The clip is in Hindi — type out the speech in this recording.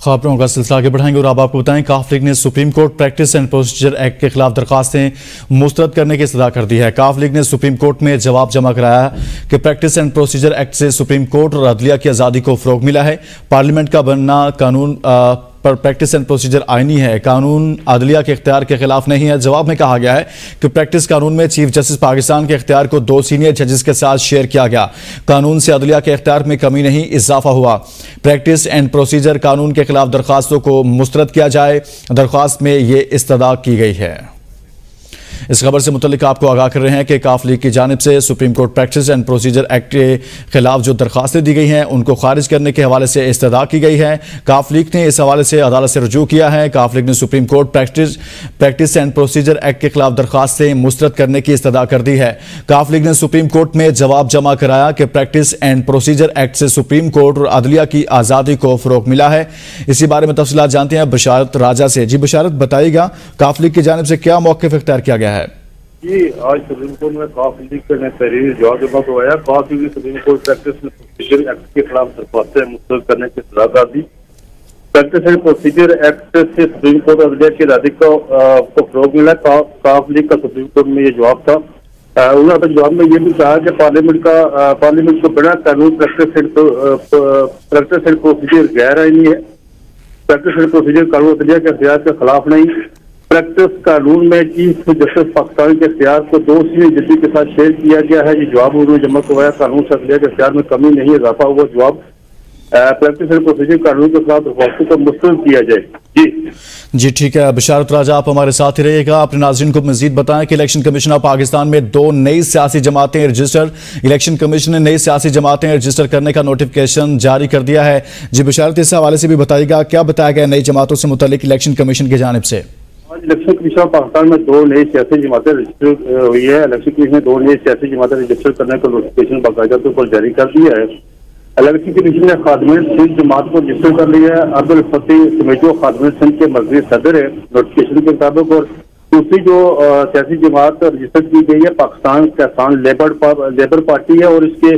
खबरों का सिलसिला आगे बढ़ाएँगे और अब आपको बताएँ काफ लीग ने supreme court practice and procedure act के खिलाफ दरखास्तें मुस्तरद करने की सदा कर दी है। काफ लीग ने सुप्रीम कोर्ट में जवाब जमा कराया कि प्रैक्टिस एंड प्रोसीजर एक्ट से सुप्रीम कोर्ट और अदलिया की आज़ादी को फ़रोग मिला है। पार्लियामेंट का बनना कानून आ, पर प्रैक्टिस एंड प्रोसीजर आईनी है। कानून अदलिया के अख्तियार के खिलाफ नहीं है। जवाब में कहा गया है कि प्रैक्टिस कानून में चीफ जस्टिस पाकिस्तान के अख्तियार को दो सीनियर जजेस के साथ शेयर किया गया। कानून से अदलिया के अख्तियार में कमी नहीं, इजाफा हुआ। प्रैक्टिस एंड प्रोसीजर कानून के खिलाफ दरख्वास्तों को मुस्तरद किया जाए। दरख्वास्त में ये इस्तः की गई है। इस खबर से मुतलिक आपको आगाह कर रहे हैं कि काफ लीग की जानब से supreme court practice and procedure act के खिलाफ जो दरखास्तें दी गई हैं, उनको खारिज करने के हवाले से इस्तः की गई है। काफ लीग ने इस हवाले से अदालत से रजू किया है। काफ लीग ने supreme court practice practice and procedure act के खिलाफ दरखास्तें मुस्तरद करने की इस्तः कर दी है। काफ लीग ने सुप्रीम कोर्ट में जवाब जमा कराया कि प्रैक्टिस एंड प्रोसीजर एक्ट से सुप्रीम कोर्ट और अदलिया की आज़ादी को फरोग मिला है। इसी बारे में तफसी जानते हैं बशारत राजा से। जी बशारत, बताइएगा, काफ लीग की जानब से क्या मौकफ इख्तियार किया गया है? जी, आज सुप्रीम कोर्ट में काफ ने तहरीर जवाब जमा करवाया काफ league supreme court practice procedure act के खिलाफ दरख्वास्तें मुस्तरद करने की सलाह दी। प्रैक्टिस एंड प्रोसीजर एक्ट से सुप्रीम कोर्ट अदलिया की आज़ादी को फरोग मिला काफ लीग का सुप्रीम कोर्ट में ये जवाब था। उन्होंने जवाब में ये भी कहा कि पार्लियामेंट का पार्लियामेंट को बिना कानून practice and practice and procedure गैर आईनी है। प्रैक्टिस एंड प्रोसीजर कानून अदलिया के अख्तियार के खिलाफ नहीं। प्रैक्टिस कानून में चीफ जस्टिस पाकिस्तान के अख्तियार को दो सीनियर जल्दी के साथ शेयर किया गया है। ये जवाब उन्होंने जमा करवाया। कानून अदलिया के अख्तियार में कमी नहीं, इजाफा हुआ जवाब। प्रैक्टिस एंड प्रोसीजर कानून के खिलाफ दरख्वास्तों को मुस्तरद किया जाए। जी। जी, ठीक है। बिशारत राजा, आप हमारे साथ ही रहिएगा। अपने नाजरन को मजीद बताएँ कि इलेक्शन कमीशन ऑफ़ पाकिस्तान में दो नई सियासी जमातें रजिस्टर इलेक्शन कमीशन ने नई सियासी जमातें रजिस्टर करने का नोटिफिकेशन जारी कर दिया है। जी, बिशारत, इस हवाले से भी बताइएगा, क्या बताया गया नई जमातों से मुतलिक इलेक्शन कमीशन की जानब से? इलेक्शन कमीशन पाकिस्तान में दो नई सियासी जमातें रजिस्टर हुई है। इलेक्शन कमीशन ने दो नई सियासी जमातें रजिस्टर करने का नोटिफिकेशन बाकायदा तौर पर जारी कर दिया है। इलेक्शन कमीशन ने खादमिन सिंह जमात को रजिस्टर कर लिया है। अब्दुल फतेह समेजो खादमिन सिंध के मरजी सदर है नोटिफिकेशन के मुताबिक और दूसरी जो सियासी जमात रजिस्टर की गई है, पाकिस्तान किसान लेबर लेबर पार्टी है और इसके